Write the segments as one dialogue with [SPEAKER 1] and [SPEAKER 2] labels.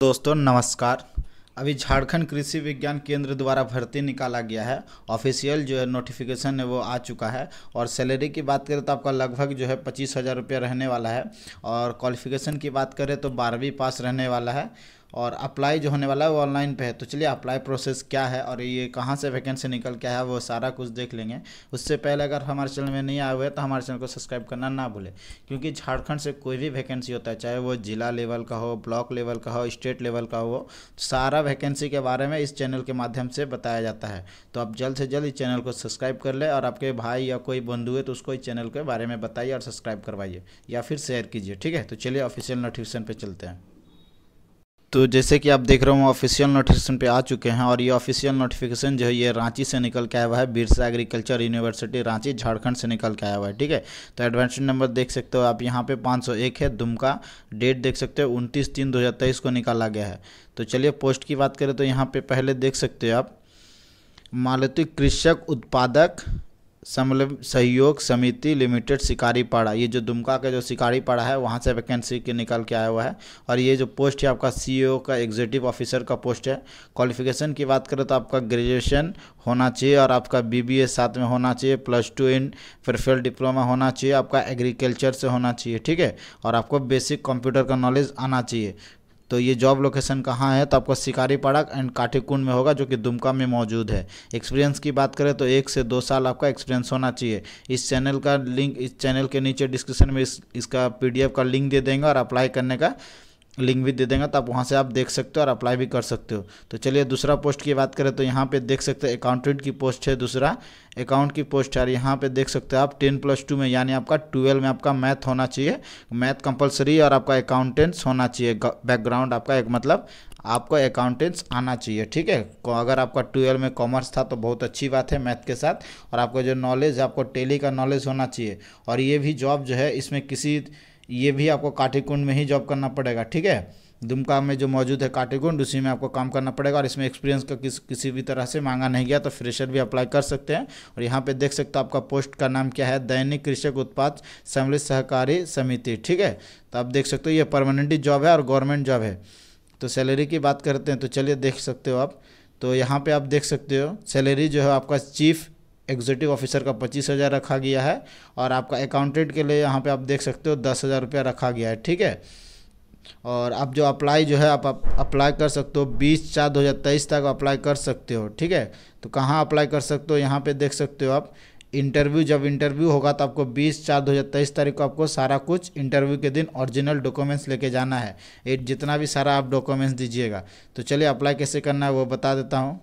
[SPEAKER 1] दोस्तों, नमस्कार। अभी झारखंड कृषि विज्ञान केंद्र द्वारा भर्ती निकाला गया है। ऑफिशियल जो है नोटिफिकेशन है, वो आ चुका है। और सैलरी की बात करें तो आपका लगभग जो है पच्चीस हज़ार रुपया रहने वाला है। और क्वालिफिकेशन की बात करें तो बारहवीं पास रहने वाला है। और अप्लाई जो होने वाला है वो ऑनलाइन पे है। तो चलिए अप्लाई प्रोसेस क्या है और ये कहाँ से वैकेंसी निकल के है वो सारा कुछ देख लेंगे। उससे पहले अगर हमारे चैनल में नहीं आए हुए तो हमारे चैनल को सब्सक्राइब करना ना भूलें, क्योंकि झारखंड से कोई भी वैकेंसी होता है, चाहे वो जिला लेवल का हो ब्लॉक लेवल का हो स्टेट लेवल का हो सारा वैकेंसी के बारे में इस चैनल के माध्यम से बताया जाता है। तो आप जल्द से जल्द इस चैनल को सब्सक्राइब कर ले और आपके भाई या कोई बंधु है तो उसको इस चैनल के बारे में बताइए और सब्सक्राइब करवाइए या फिर शेयर कीजिए, ठीक है? तो चलिए ऑफिशियल नोटिफिकेशन पर चलते हैं। तो जैसे कि आप देख रहे हो ऑफिशियल नोटिफिकेशन पे आ चुके हैं और ये ऑफिशियल नोटिफिकेशन जो है, ये रांची से निकल के आया हुआ है, बिरसा एग्रीकल्चर यूनिवर्सिटी रांची, झारखंड से निकल के आया हुआ है, ठीक है? तो एडवांस नंबर देख सकते हो आप, यहाँ पे 501 है, दुमका डेट देख सकते हो, उनतीस तीन दो को निकाला गया है। तो चलिए पोस्ट की बात करें तो यहाँ पर पहले देख सकते हो आप, मालती कृषक उत्पादक समल सहयोग समिति लिमिटेड शिकारी पाड़ा ये जो दुमका का जो शिकारी पाड़ा है, वहाँ से वैकेंसी के निकल के आया हुआ है। और ये जो पोस्ट है, आपका सीईओ का एग्जीक्यूटिव ऑफिसर का पोस्ट है। क्वालिफिकेशन की बात करें तो आपका ग्रेजुएशन होना चाहिए और आपका बीबीए साथ में होना चाहिए plus two in professional diploma होना चाहिए, आपका एग्रीकल्चर से होना चाहिए, ठीक है? और आपको बेसिक कंप्यूटर का नॉलेज आना चाहिए। तो ये जॉब लोकेशन कहाँ है तो आपका शिकारी पड़क एंड काठीकुंड में होगा, जो कि दुमका में मौजूद है। एक्सपीरियंस की बात करें तो एक से दो साल आपका एक्सपीरियंस होना चाहिए। इस चैनल का लिंक इस चैनल के नीचे डिस्क्रिप्शन में इस, इसका पीडीएफ का लिंक दे देंगे और अप्लाई करने का लिंक भी दे देंगे तो आप वहाँ से आप देख सकते हो और अप्लाई भी कर सकते हो। तो चलिए, दूसरा पोस्ट की बात करें तो यहाँ पे देख सकते हो अकाउंटेंट की पोस्ट है दूसरा। अकाउंट की पोस्ट है, और यहाँ पे देख सकते हो आप टेन प्लस टू में, यानी आपका ट्वेल्व में आपका मैथ होना चाहिए। मैथ कंपलसरी और आपका अकाउंटेंट्स होना चाहिए। बैकग्राउंड आपका एक मतलब आपको अकाउंटेंट्स आना चाहिए, ठीक है? अगर आपका ट्वेल्व में कॉमर्स था तो बहुत अच्छी बात है मैथ के साथ। और आपका जो नॉलेज आपको टेली का नॉलेज होना चाहिए। और ये भी जॉब जो है, इसमें किसी ये भी आपको काठीकुंड में ही जॉब करना पड़ेगा, ठीक है? दुमका में जो मौजूद है काटेकुंड उसी में आपको काम करना पड़ेगा और इसमें एक्सपीरियंस का किस, किसी भी तरह से मांगा नहीं गया तो फ्रेशर भी अप्लाई कर सकते हैं। और यहाँ पे देख सकते हो आपका पोस्ट का नाम क्या है? दैनिक कृषक उत्पाद सम्मिलित सहकारी समिति, ठीक है? तो आप देख सकते हो ये परमानेंट जॉब है और गवर्नमेंट जॉब है। तो सैलरी की बात करते हैं तो चलिए देख सकते हो आप। तो यहाँ पर आप देख सकते हो सैलरी जो है आपका चीफ एग्जीक्यूटिव ऑफिसर का पच्चीस हज़ार रखा गया है और आपका अकाउंटेंट के लिए यहाँ पे आप देख सकते हो दस हज़ार रुपया रखा गया है, ठीक है? और आप जो अप्लाई जो है, आप अप्लाई कर सकते हो, बीस चार दो हज़ार तेईस तक अप्लाई कर सकते हो, ठीक है? तो कहाँ अप्लाई कर सकते हो, यहाँ पे देख सकते हो आप। इंटरव्यू जब इंटरव्यू होगा तो आपको 20 चार दो हज़ार तेईस तारीख को आपको सारा कुछ इंटरव्यू के दिन ओरिजिनल डॉक्यूमेंट्स लेके जाना है। ये जितना भी सारा आप डॉक्यूमेंट्स दीजिएगा। तो चलिए अप्लाई कैसे करना है वो बता देता हूँ।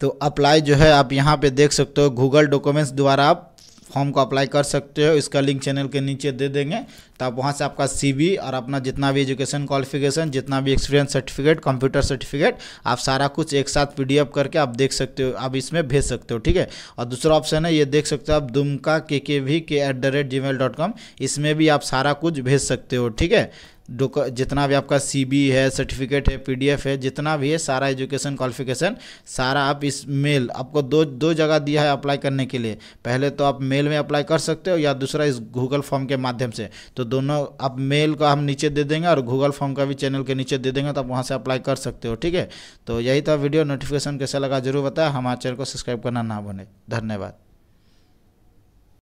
[SPEAKER 1] तो अप्लाई जो है, आप यहाँ पे देख सकते हो गूगल डॉक्यूमेंट्स द्वारा आप फॉर्म को अप्लाई कर सकते हो। इसका लिंक चैनल के नीचे दे देंगे। तो आप वहाँ से आपका सीवी और अपना जितना भी एजुकेशन क्वालिफिकेशन जितना भी एक्सपीरियंस सर्टिफिकेट कंप्यूटर सर्टिफिकेट आप सारा कुछ एक साथ पीडीएफ करके आप देख सकते हो, आप इसमें भेज सकते हो, ठीक है? और दूसरा ऑप्शन है, ये देख सकते हो आप दुमका के के at the rate Gmail dot com इसमें भी आप सारा कुछ भेज सकते हो, ठीक है? जितना भी आपका सी है सर्टिफिकेट है पीडीएफ है, जितना भी है, सारा एजुकेशन क्वालिफिकेशन सारा आप इस मेल आपको दो दो जगह दिया है अप्लाई करने के लिए। पहले तो आप मेल में अप्लाई कर सकते हो या दूसरा इस गूगल फॉर्म के माध्यम से। तो दोनों, आप मेल का हम नीचे दे देंगे और गूगल फॉर्म का भी चैनल के नीचे दे देंगे तो आप वहाँ से अप्लाई कर सकते हो, ठीक है? तो यही था वीडियो नोटिफिकेशन कैसा लगा ज़रूर बताया हमारे चैनल को सब्सक्राइब करना ना बने धन्यवाद।